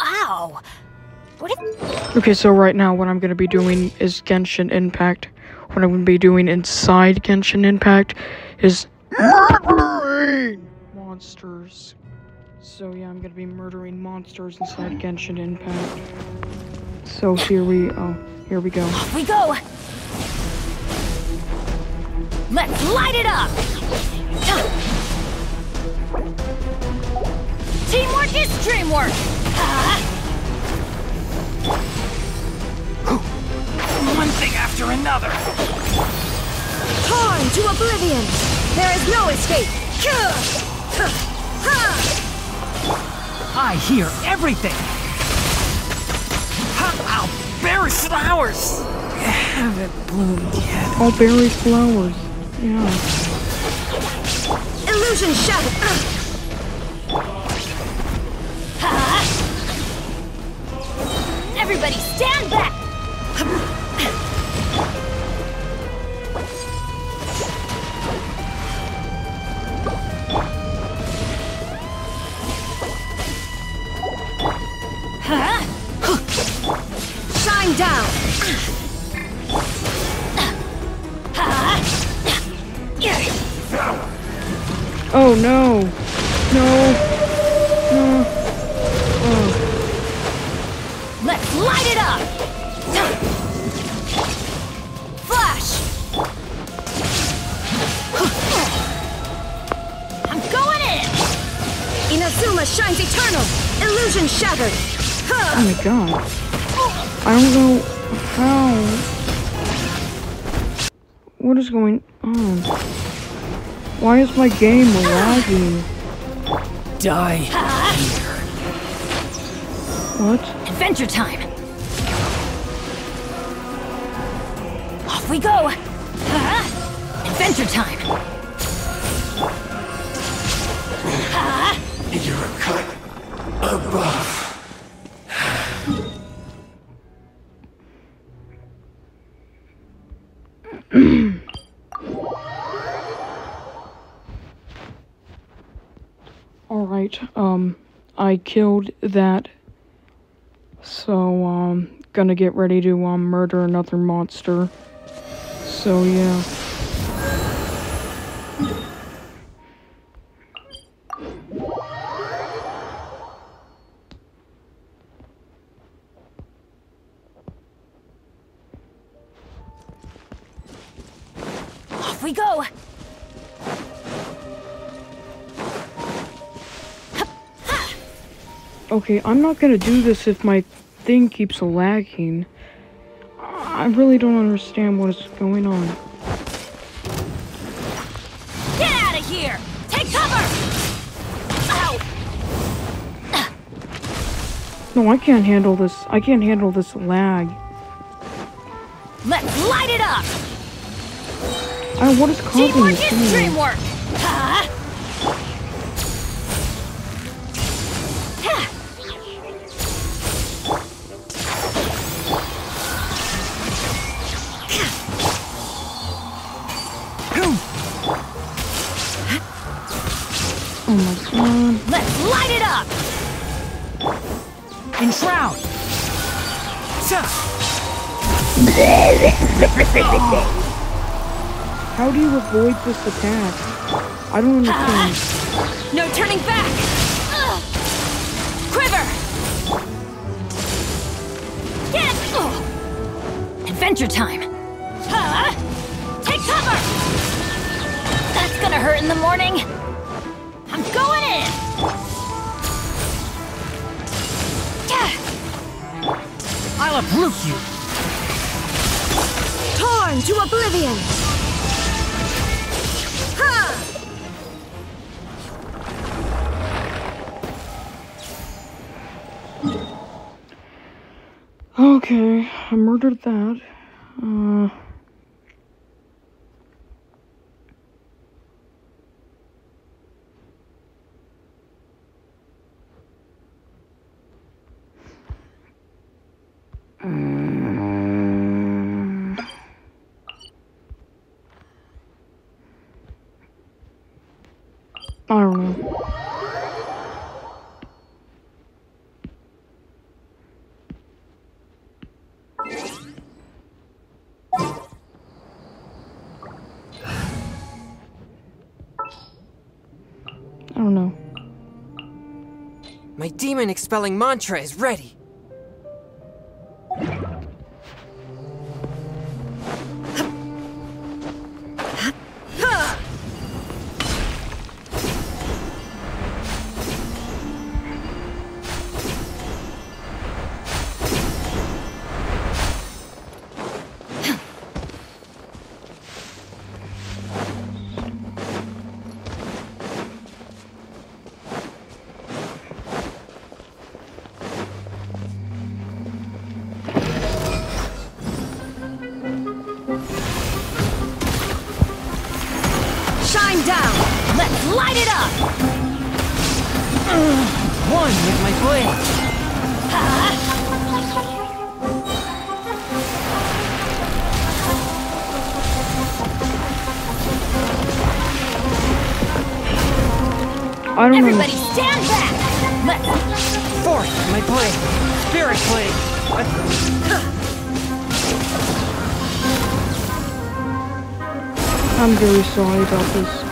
Ow! What if... Okay, so right now what I'm gonna be doing is Genshin Impact. What I'm gonna be doing inside Genshin Impact is murdering monsters. So yeah, I'm gonna be murdering monsters inside Genshin Impact. So here we oh here we go. Off we go! Let's light it up! Teamwork is dreamwork! One thing after another. Torn to oblivion! There is no escape! I hear everything. Ha, Ow, berries flowers. Haven't bloomed yet. Oh, berry flowers. Yeah. Illusion shattered! Everybody stand back! Huh? Shine down! Oh no. No. Light it up! Flash! I'm going in! Inazuma shines eternal! Illusion shattered! Oh my god. I don't know how. What is going on? Why is my game lagging? Die. What? Adventure time! We go! Huh? Adventure time! Huh? You're a cut above. Alright, um, I killed that. So, um, gonna get ready to, um, murder another monster. So, yeah. Off we go! Okay, I'm not gonna do this if my thing keeps lagging. I really don't understand what is going on. Get out of here! Take cover! Ow! No, I can't handle this. I can't handle this lag. Let's light it up! I, what is causing Teamwork this? is anyway? dreamwork! Light it up! Enshroud. Tuh. How do you avoid this attack? I don't understand. No turning back! Ugh. Quiver! Get! Ugh. Adventure time! Huh? Take cover! That's gonna hurt in the morning! I'm going in! I'll uproot you. Torn to oblivion! Ha! Okay, I murdered that. Uh. I don't know. My demon expelling mantra is ready. Light it up! One with my blade. I don't Everybody know. stand back! Let's... Fourth with my blade. Spirit blade. I'm very sorry about this.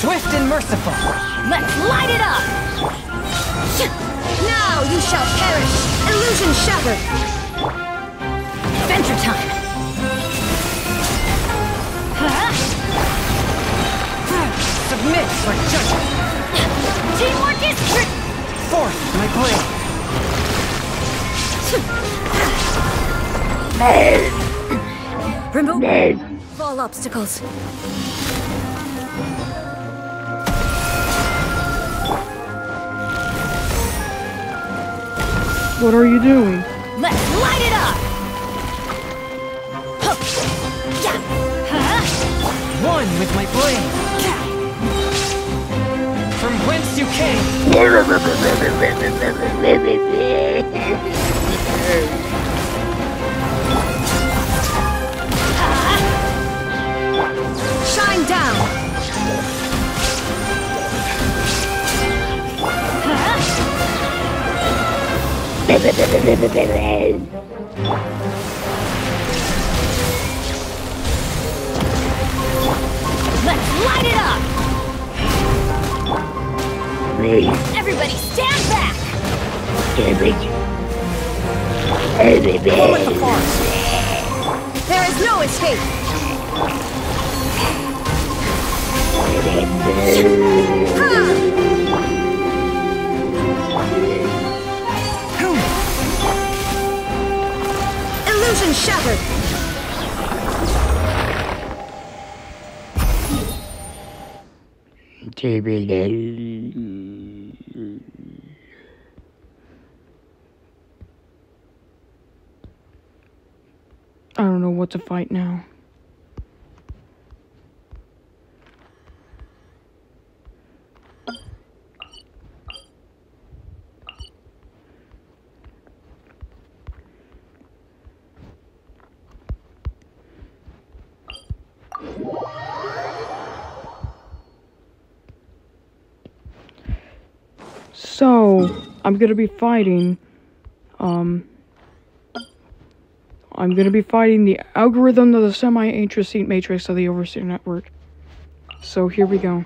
Swift and merciful. Let's light it up! Now you shall perish! Illusion shattered! Adventure time! Huh? Submit for judgment. Teamwork is trick! Fourth with my blade. Remove all obstacles. What are you doing? Let's light it up! Yeah. Huh? One with my blade. From whence you came. Let's light it up! Everybody stand back! One with the force. There is no escape! Illusion shattered! I don't know what to fight now. I'm gonna be fighting, um, I'm gonna be fighting the algorithm of the semi-interesting matrix of the Overseer Network. So here we go.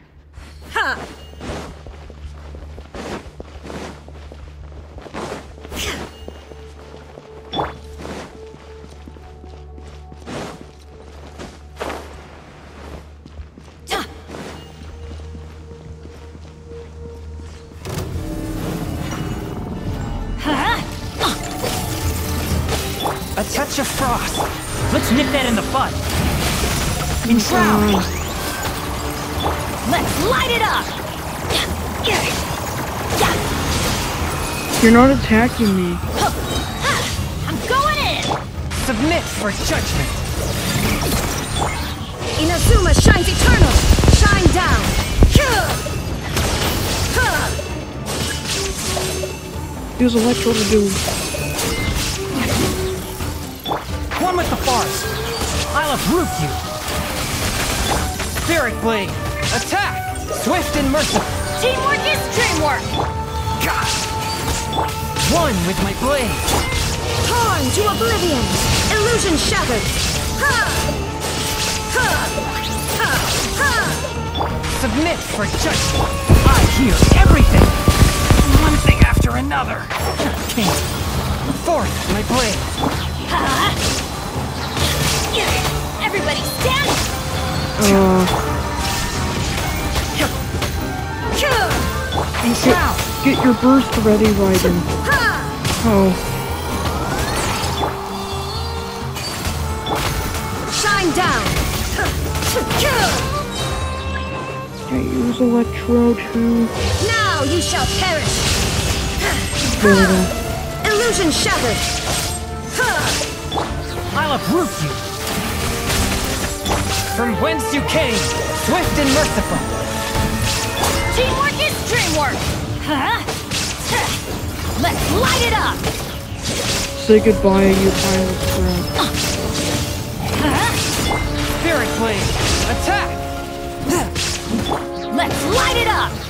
Of frost. Let's nip that in the bud. Enshroud. Mm. Let's light it up! You're not attacking me. I'm going in! Submit for judgment. Inazuma shines eternal! Shine down! Use Electro to do. One with the force. I'll uproot you. Spirit blade. Attack. Swift and merciful. Teamwork is dreamwork! One with my blade. Torn to oblivion! Illusion shattered! Ha! Ha! Ha! Ha! Submit for judgment. I hear everything. One thing after another. King. Forth, my blade. Everybody stand! Uh, And shroud. get your burst ready, Raiden. Oh, Shine down. can't use Electro too. Now you shall perish. There. Illusion shattered. I'll uproot you. From whence you came, swift and merciful. Teamwork is dreamwork! Huh? Let's light it up! Say goodbye, you final scrap. Spirit blade, attack! Let's light it up!